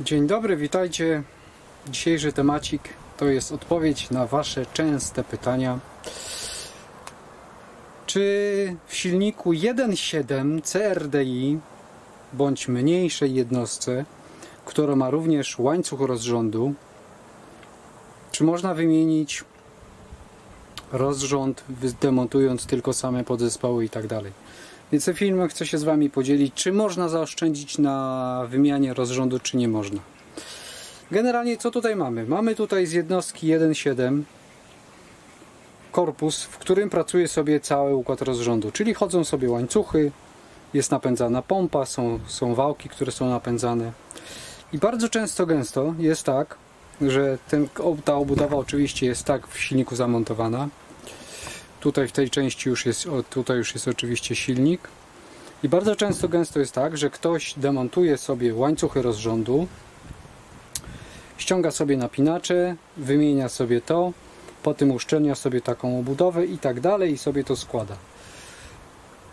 Dzień dobry, witajcie. Dzisiejszy temacik to jest odpowiedź na Wasze częste pytania. Czy w silniku 1.7 CRDI bądź mniejszej jednostce, która ma również łańcuch rozrządu, czy można wymienić rozrząd, demontując tylko same podzespoły i tak dalej? Więc tym filmem chcę się z Wami podzielić, czy można zaoszczędzić na wymianie rozrządu, czy nie można. Generalnie co tutaj mamy? Mamy tutaj z jednostki 1.7 korpus, w którym pracuje sobie cały układ rozrządu, czyli chodzą sobie łańcuchy, jest napędzana pompa, są, są wałki, które są napędzane. I bardzo często, gęsto jest tak, że ten, ta obudowa oczywiście jest tak w silniku zamontowana, Tutaj w tej części już jest, tutaj już jest oczywiście silnik. I bardzo często gęsto jest tak, że ktoś demontuje sobie łańcuchy rozrządu, ściąga sobie napinacze, wymienia sobie to, potem uszczelnia sobie taką obudowę i tak dalej i sobie to składa.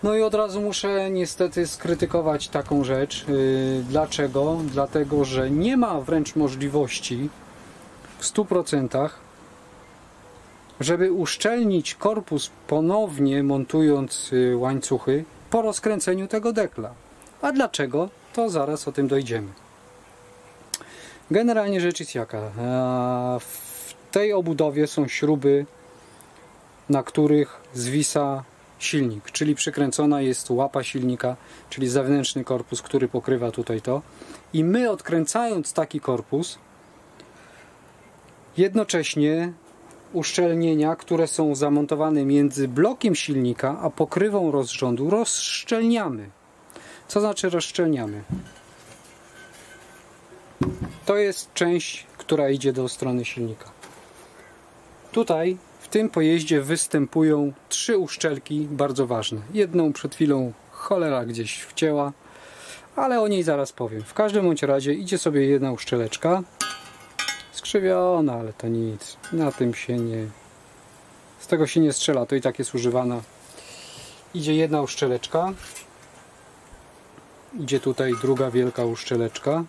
No i od razu muszę niestety skrytykować taką rzecz. Yy, dlaczego? Dlatego, że nie ma wręcz możliwości w 100% żeby uszczelnić korpus ponownie montując y, łańcuchy po rozkręceniu tego dekla. A dlaczego? To zaraz o tym dojdziemy. Generalnie rzecz jest jaka. Tej obudowie są śruby, na których zwisa silnik, czyli przykręcona jest łapa silnika, czyli zewnętrzny korpus, który pokrywa tutaj to. I my odkręcając taki korpus, jednocześnie uszczelnienia, które są zamontowane między blokiem silnika a pokrywą rozrządu, rozszczelniamy. Co znaczy rozszczelniamy? To jest część, która idzie do strony silnika. Tutaj w tym pojeździe występują trzy uszczelki bardzo ważne. Jedną przed chwilą cholera gdzieś wcięła, ale o niej zaraz powiem. W każdym bądź razie idzie sobie jedna uszczeleczka skrzywiona, ale to nic. Na tym się nie... Z tego się nie strzela, to i tak jest używana. Idzie jedna uszczeleczka. Idzie tutaj druga wielka uszczeleczka.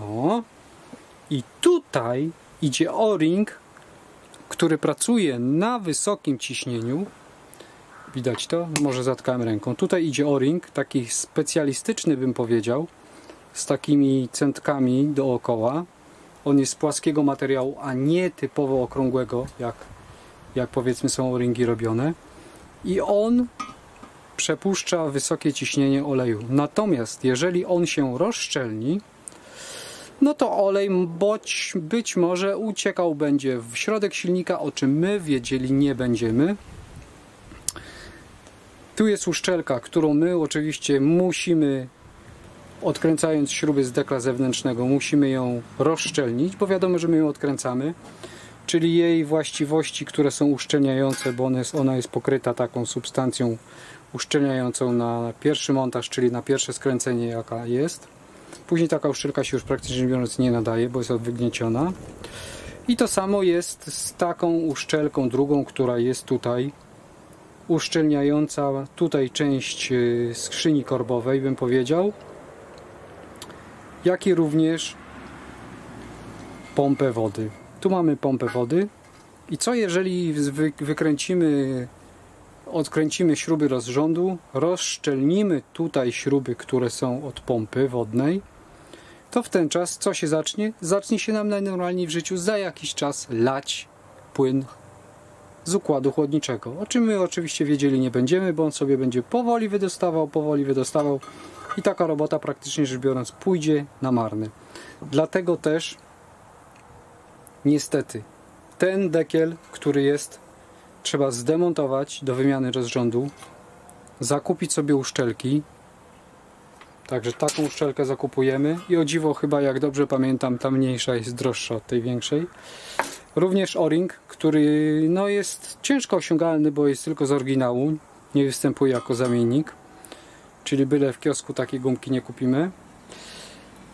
O! I tutaj idzie o-ring, który pracuje na wysokim ciśnieniu. Widać to? Może zatkałem ręką. Tutaj idzie o-ring, taki specjalistyczny bym powiedział, z takimi centkami dookoła on jest z płaskiego materiału, a nie typowo okrągłego, jak, jak powiedzmy są ringi robione. I on przepuszcza wysokie ciśnienie oleju. Natomiast jeżeli on się rozszczelni, no to olej boć, być może uciekał będzie w środek silnika, o czym my wiedzieli nie będziemy. Tu jest uszczelka, którą my oczywiście musimy odkręcając śruby z dekla zewnętrznego musimy ją rozszczelnić, bo wiadomo, że my ją odkręcamy czyli jej właściwości, które są uszczelniające, bo ona jest, ona jest pokryta taką substancją uszczelniającą na pierwszy montaż, czyli na pierwsze skręcenie jaka jest. Później taka uszczelka się już praktycznie biorąc nie nadaje, bo jest odwygnieciona. I to samo jest z taką uszczelką drugą, która jest tutaj uszczelniająca tutaj część y, skrzyni korbowej, bym powiedział jak i również pompę wody. Tu mamy pompę wody i co jeżeli wykręcimy, odkręcimy śruby rozrządu, rozszczelnimy tutaj śruby, które są od pompy wodnej, to w ten czas co się zacznie? Zacznie się nam najnormalniej w życiu za jakiś czas lać płyn z układu chłodniczego. O czym my oczywiście wiedzieli nie będziemy, bo on sobie będzie powoli wydostawał, powoli wydostawał i taka robota praktycznie rzecz biorąc pójdzie na marne. Dlatego też niestety ten dekiel, który jest trzeba zdemontować do wymiany rozrządu zakupić sobie uszczelki także taką uszczelkę zakupujemy i o dziwo chyba jak dobrze pamiętam ta mniejsza jest droższa od tej większej Również o-ring, który no, jest ciężko osiągalny, bo jest tylko z oryginału, nie występuje jako zamiennik, czyli byle w kiosku takiej gumki nie kupimy.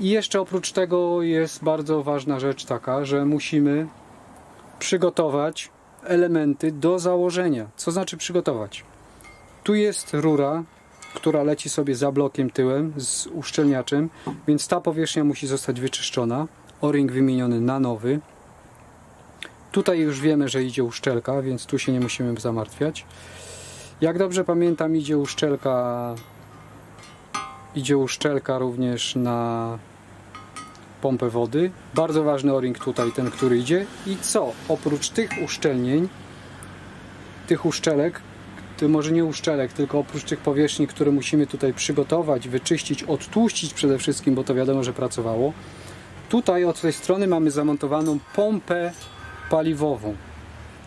I jeszcze oprócz tego jest bardzo ważna rzecz taka, że musimy przygotować elementy do założenia. Co znaczy przygotować? Tu jest rura, która leci sobie za blokiem tyłem z uszczelniaczem, więc ta powierzchnia musi zostać wyczyszczona. O-ring wymieniony na nowy. Tutaj już wiemy, że idzie uszczelka, więc tu się nie musimy zamartwiać. Jak dobrze pamiętam, idzie uszczelka idzie uszczelka również na pompę wody. Bardzo ważny o-ring tutaj, ten, który idzie. I co? Oprócz tych uszczelnień, tych uszczelek, może nie uszczelek, tylko oprócz tych powierzchni, które musimy tutaj przygotować, wyczyścić, odtłuścić przede wszystkim, bo to wiadomo, że pracowało. Tutaj od tej strony mamy zamontowaną pompę paliwową.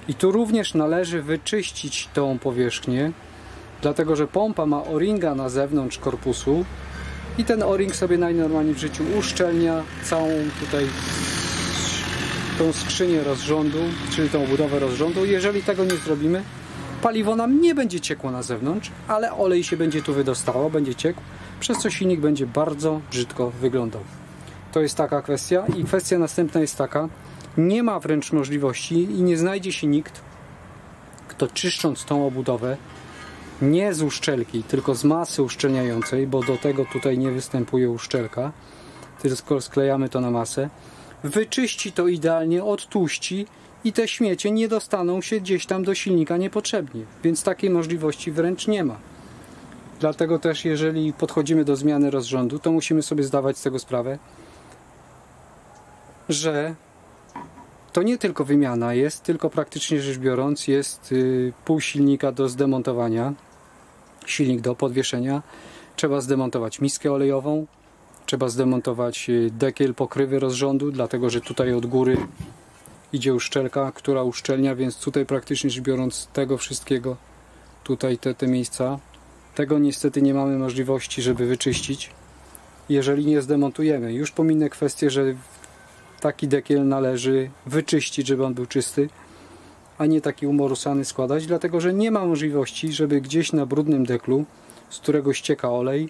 I tu również należy wyczyścić tą powierzchnię, dlatego że pompa ma o-ringa na zewnątrz korpusu i ten o-ring sobie najnormalniej w życiu uszczelnia całą tutaj tą skrzynię rozrządu, czyli tą budowę rozrządu. Jeżeli tego nie zrobimy, paliwo nam nie będzie ciekło na zewnątrz, ale olej się będzie tu wydostało, będzie ciekł, przez co silnik będzie bardzo brzydko wyglądał. To jest taka kwestia i kwestia następna jest taka, nie ma wręcz możliwości i nie znajdzie się nikt, kto czyszcząc tą obudowę, nie z uszczelki, tylko z masy uszczelniającej, bo do tego tutaj nie występuje uszczelka, tylko sklejamy to na masę, wyczyści to idealnie, odtłuści i te śmiecie nie dostaną się gdzieś tam do silnika niepotrzebnie, więc takiej możliwości wręcz nie ma. Dlatego też jeżeli podchodzimy do zmiany rozrządu, to musimy sobie zdawać z tego sprawę, że to nie tylko wymiana jest, tylko praktycznie rzecz biorąc jest y, pół silnika do zdemontowania, silnik do podwieszenia. Trzeba zdemontować miskę olejową, trzeba zdemontować y, dekiel pokrywy rozrządu, dlatego że tutaj od góry idzie uszczelka, która uszczelnia, więc tutaj praktycznie biorąc tego wszystkiego, tutaj te, te miejsca, tego niestety nie mamy możliwości, żeby wyczyścić, jeżeli nie zdemontujemy. Już pominę kwestię, że taki dekiel należy wyczyścić, żeby on był czysty, a nie taki umorusany składać, dlatego że nie ma możliwości, żeby gdzieś na brudnym deklu, z którego ścieka olej,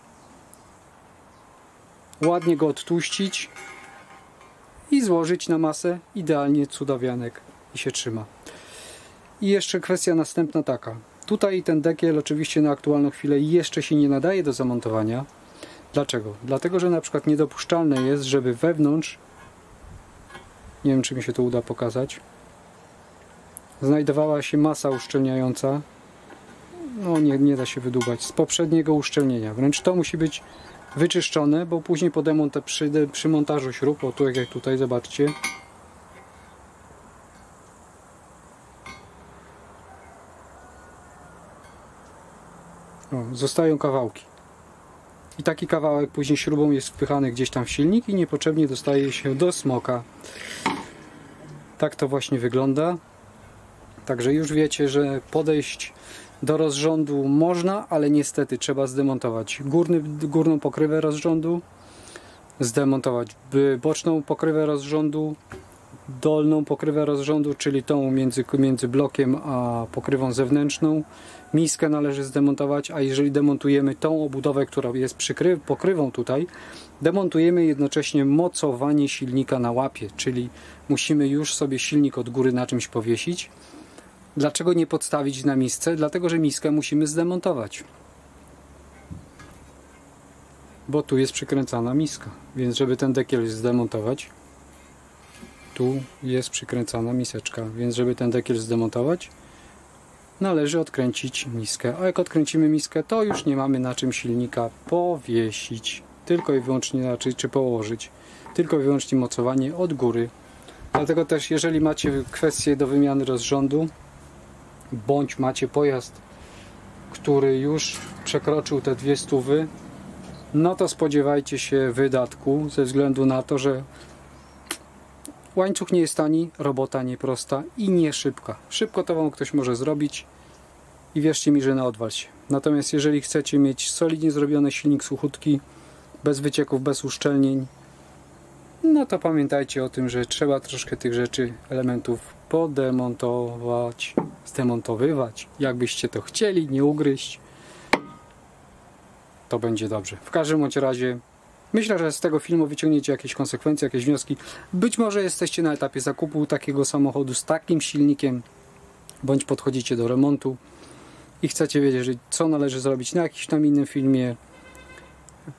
ładnie go odtłuścić i złożyć na masę idealnie cudawianek i się trzyma. I jeszcze kwestia następna taka. Tutaj ten dekiel oczywiście na aktualną chwilę jeszcze się nie nadaje do zamontowania. Dlaczego? Dlatego, że na przykład niedopuszczalne jest, żeby wewnątrz nie wiem czy mi się to uda pokazać znajdowała się masa uszczelniająca no nie, nie da się wydubać z poprzedniego uszczelnienia wręcz to musi być wyczyszczone bo później po demonte, przy, przy montażu śrub o tu jak tutaj zobaczcie o, zostają kawałki i taki kawałek później śrubą jest wpychany gdzieś tam w silnik i niepotrzebnie dostaje się do smoka. Tak to właśnie wygląda. Także już wiecie, że podejść do rozrządu można, ale niestety trzeba zdemontować górny, górną pokrywę rozrządu, zdemontować boczną pokrywę rozrządu, dolną pokrywę rozrządu, czyli tą między, między blokiem a pokrywą zewnętrzną. Miskę należy zdemontować, a jeżeli demontujemy tą obudowę, która jest przykry, pokrywą tutaj, demontujemy jednocześnie mocowanie silnika na łapie, czyli musimy już sobie silnik od góry na czymś powiesić. Dlaczego nie podstawić na misce? Dlatego, że miskę musimy zdemontować. Bo tu jest przykręcana miska, więc żeby ten dekiel zdemontować, tu jest przykręcana miseczka, więc żeby ten dekiel zdemontować należy odkręcić miskę, a jak odkręcimy miskę to już nie mamy na czym silnika powiesić. Tylko i wyłącznie znaczy, czy położyć. Tylko i wyłącznie mocowanie od góry. Dlatego też jeżeli macie kwestie do wymiany rozrządu bądź macie pojazd który już przekroczył te dwie stówy no to spodziewajcie się wydatku ze względu na to, że Łańcuch nie jest tani, robota nieprosta i nie szybka. Szybko to Wam ktoś może zrobić i wierzcie mi, że na odwal się. Natomiast jeżeli chcecie mieć solidnie zrobiony silnik suchutki, bez wycieków, bez uszczelnień, no to pamiętajcie o tym, że trzeba troszkę tych rzeczy, elementów podemontować, zdemontowywać. Jakbyście to chcieli, nie ugryźć, to będzie dobrze. W każdym bądź razie myślę, że z tego filmu wyciągniecie jakieś konsekwencje, jakieś wnioski. Być może jesteście na etapie zakupu takiego samochodu z takim silnikiem, bądź podchodzicie do remontu i chcecie wiedzieć, co należy zrobić na jakimś tam innym filmie.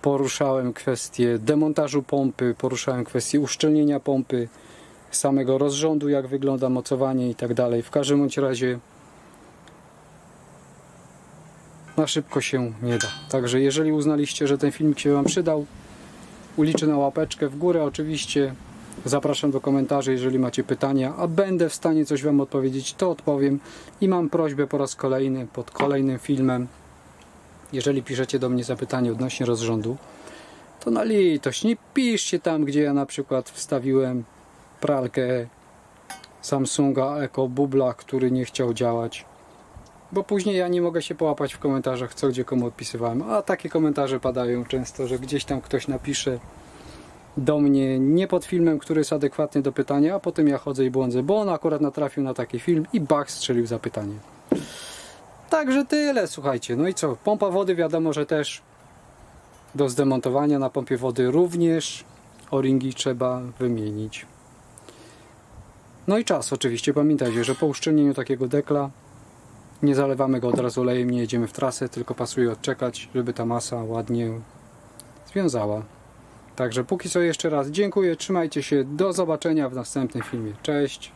Poruszałem kwestię demontażu pompy, poruszałem kwestię uszczelnienia pompy, samego rozrządu, jak wygląda mocowanie i tak dalej. W każdym bądź razie na szybko się nie da. Także jeżeli uznaliście, że ten filmik się Wam przydał, uliczę na łapeczkę w górę oczywiście. Zapraszam do komentarzy, jeżeli macie pytania, a będę w stanie coś Wam odpowiedzieć, to odpowiem. I mam prośbę po raz kolejny, pod kolejnym filmem, jeżeli piszecie do mnie zapytanie odnośnie rozrządu, to na litość, nie piszcie tam, gdzie ja na przykład wstawiłem pralkę Samsunga Eco Bubla, który nie chciał działać. Bo później ja nie mogę się połapać w komentarzach, co gdzie komu odpisywałem. A takie komentarze padają często, że gdzieś tam ktoś napisze do mnie nie pod filmem, który jest adekwatny do pytania, a potem ja chodzę i błądzę, bo on akurat natrafił na taki film i bach strzelił zapytanie. Także tyle, słuchajcie. No i co? Pompa wody wiadomo, że też do zdemontowania na pompie wody również o-ringi trzeba wymienić. No i czas oczywiście. Pamiętajcie, że po uszczelnieniu takiego dekla nie zalewamy go od razu olejem, nie jedziemy w trasę, tylko pasuje odczekać, żeby ta masa ładnie związała. Także póki co jeszcze raz dziękuję, trzymajcie się, do zobaczenia w następnym filmie. Cześć!